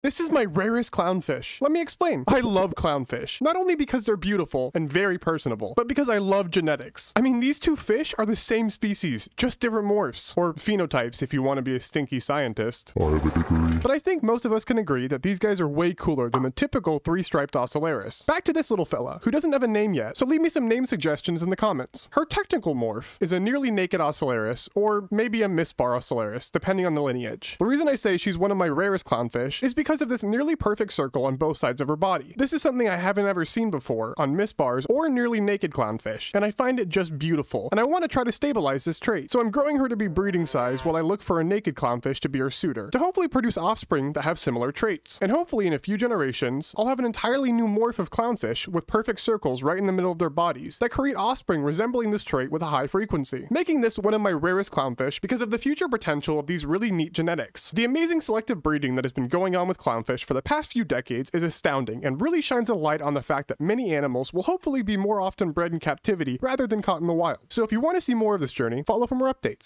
This is my rarest clownfish. Let me explain. I love clownfish, not only because they're beautiful and very personable, but because I love genetics. I mean, these two fish are the same species, just different morphs, or phenotypes if you want to be a stinky scientist. I have a degree. But I think most of us can agree that these guys are way cooler than the typical three-striped Ocellaris. Back to this little fella, who doesn't have a name yet, so leave me some name suggestions in the comments. Her technical morph is a nearly naked Ocellaris, or maybe a misbar Ocellaris, depending on the lineage. The reason I say she's one of my rarest clownfish is because of this nearly perfect circle on both sides of her body. This is something I haven't ever seen before on misbars or nearly naked clownfish, and I find it just beautiful, and I want to try to stabilize this trait. So I'm growing her to be breeding size while I look for a naked clownfish to be her suitor, to hopefully produce offspring that have similar traits. And hopefully in a few generations, I'll have an entirely new morph of clownfish with perfect circles right in the middle of their bodies that create offspring resembling this trait with a high frequency, making this one of my rarest clownfish because of the future potential of these really neat genetics. The amazing selective breeding that has been going on with clownfish for the past few decades is astounding and really shines a light on the fact that many animals will hopefully be more often bred in captivity rather than caught in the wild. So if you want to see more of this journey, follow for more updates.